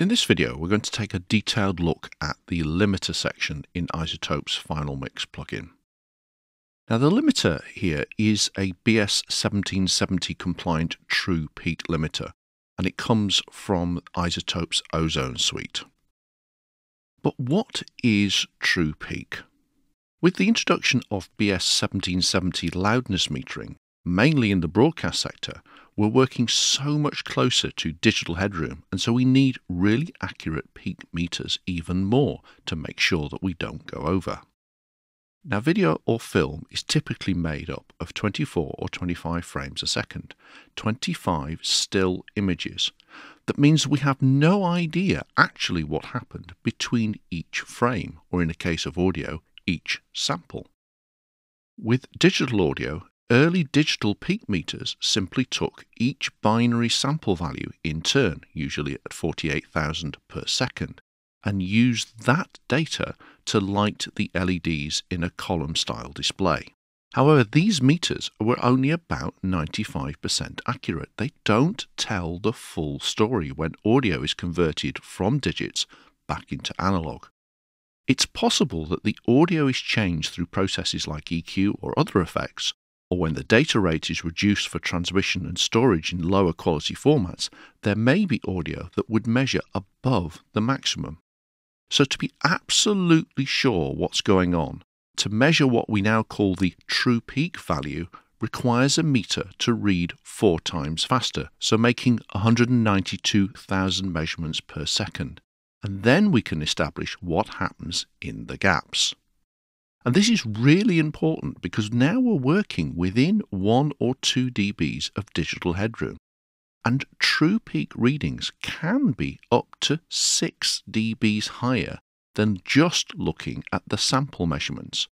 In this video, we're going to take a detailed look at the limiter section in iZotope's Final Mix plugin. Now the limiter here is a BS 1770 compliant true peak limiter, and it comes from iZotope's Ozone suite. But what is true peak? With the introduction of BS 1770 loudness metering, mainly in the broadcast sector, we're working so much closer to digital headroom, and so we need really accurate peak meters even more to make sure that we don't go over. Now, video or film is typically made up of 24 or 25 frames a second, 25 still images. That means we have no idea actually what happened between each frame, or in the case of audio, each sample. With digital audio, early digital peak meters simply took each binary sample value in turn, usually at 48,000 per second, and used that data to light the LEDs in a column style display. However, these meters were only about 95% accurate. They don't tell the full story when audio is converted from digits back into analog. It's possible that the audio is changed through processes like EQ or other effects, or when the data rate is reduced for transmission and storage in lower quality formats, there may be audio that would measure above the maximum. So, to be absolutely sure what's going on, to measure what we now call the true peak value requires a meter to read four times faster, so making 192,000 measurements per second and then we can establish what happens in the gaps. And this is really important because now we're working within 1 or 2 dBs of digital headroom. And true peak readings can be up to 6 dBs higher than just looking at the sample measurements.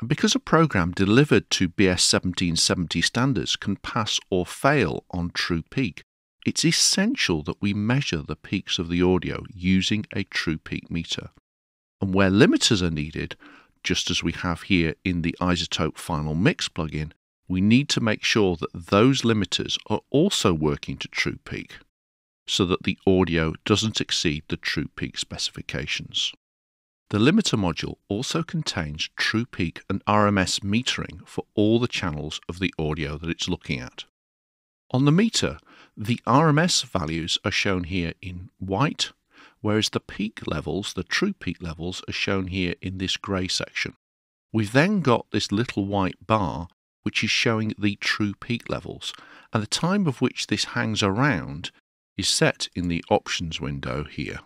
And because a program delivered to BS 1770 standards can pass or fail on true peak, it's essential that we measure the peaks of the audio using a true peak meter. And where limiters are needed, just as we have here in the iZotope Final Mix plugin, we need to make sure that those limiters are also working to true peak so that the audio doesn't exceed the true peak specifications. The limiter module also contains true peak and RMS metering for all the channels of the audio that it's looking at. On the meter, the RMS values are shown here in white, whereas the peak levels, the true peak levels, are shown here in this grey section. We've then got this little white bar which is showing the true peak levels, and the time of which this hangs around is set in the options window here.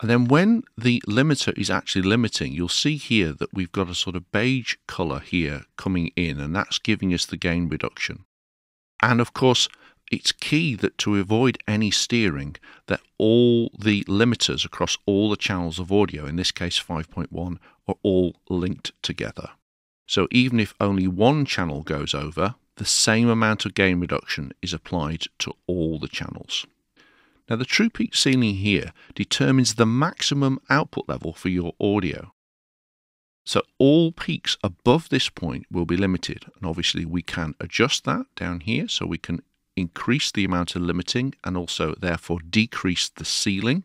And then when the limiter is actually limiting, you'll see here that we've got a sort of beige colour here coming in, and that's giving us the gain reduction. And of course, it's key that to avoid any steering, that all the limiters across all the channels of audio, in this case 5.1, are all linked together. So even if only one channel goes over, the same amount of gain reduction is applied to all the channels. Now the true peak ceiling here determines the maximum output level for your audio. So all peaks above this point will be limited. And obviously we can adjust that down here so we can increase the amount of limiting and also therefore decrease the ceiling.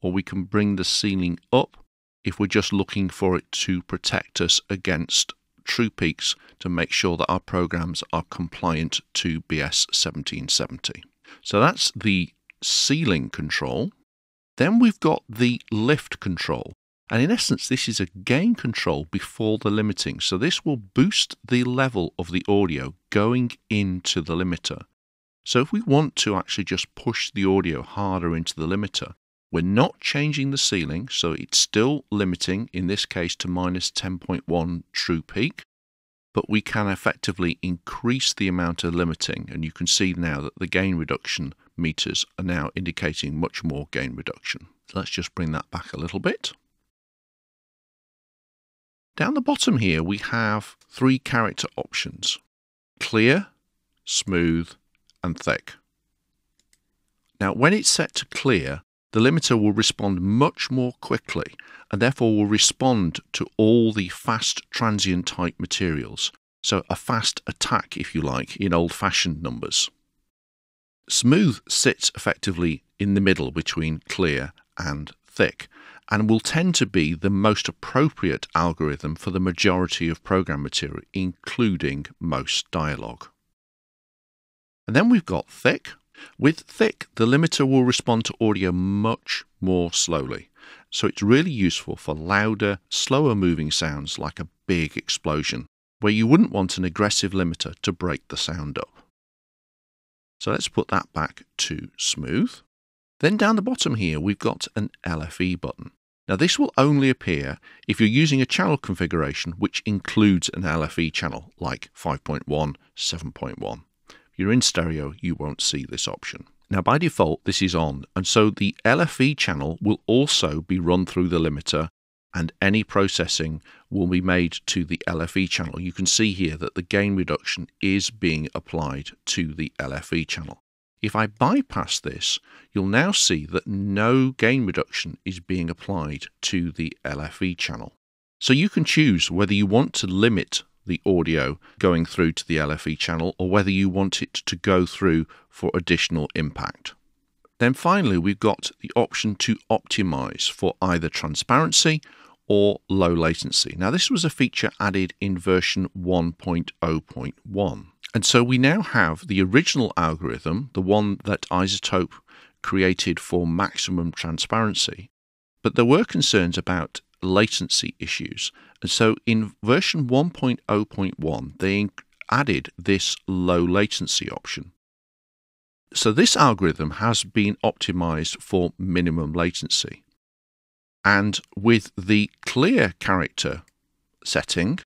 Or we can bring the ceiling up if we're just looking for it to protect us against true peaks to make sure that our programs are compliant to BS 1770. So that's the ceiling control. Then we've got the lift control. And in essence, this is a gain control before the limiting. So this will boost the level of the audio going into the limiter. So if we want to actually just push the audio harder into the limiter, we're not changing the ceiling, so it's still limiting, in this case to minus 10.1 true peak, but we can effectively increase the amount of limiting, and you can see now that the gain reduction meters are now indicating much more gain reduction. Let's just bring that back a little bit. Down the bottom here, we have three character options clear, smooth, and thick. Now, when it's set to clear, the limiter will respond much more quickly and therefore will respond to all the fast transient type materials. So, a fast attack, if you like, in old fashioned numbers. Smooth sits effectively in the middle between clear and thick and will tend to be the most appropriate algorithm for the majority of program material, including most dialogue. And then we've got thick. With thick, the limiter will respond to audio much more slowly. So it's really useful for louder, slower moving sounds like a big explosion, where you wouldn't want an aggressive limiter to break the sound up. So let's put that back to smooth. Then down the bottom here, we've got an LFE button. Now this will only appear if you're using a channel configuration which includes an LFE channel like 5.1, 7.1. You're in stereo, you won't see this option. Now by default, this is on, and so the LFE channel will also be run through the limiter and any processing will be made to the LFE channel. You can see here that the gain reduction is being applied to the LFE channel. If I bypass this, you'll now see that no gain reduction is being applied to the LFE channel. So you can choose whether you want to limit the audio going through to the LFE channel or whether you want it to go through for additional impact. Then finally, we've got the option to optimize for either transparency or low latency. Now, this was a feature added in version 1.0.1. And so we now have the original algorithm, the one that iZotope created for maximum transparency. But there were concerns about latency issues. And so in version 1.0.1, they added this low latency option. So this algorithm has been optimized for minimum latency. And with the clear character setting,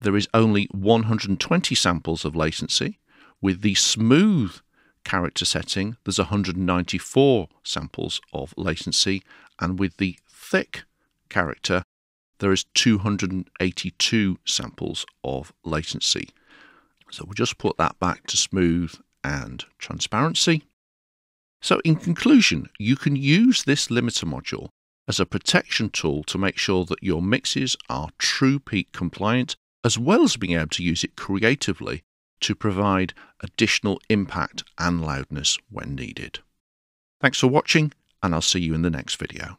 there is only 120 samples of latency. With the smooth character setting, there's 194 samples of latency. And with the thick character, there is 282 samples of latency. So we'll just put that back to smooth and transparency. So in conclusion, you can use this limiter module as a protection tool to make sure that your mixes are true peak compliant as well as being able to use it creatively to provide additional impact and loudness when needed. Thanks for watching, and I'll see you in the next video.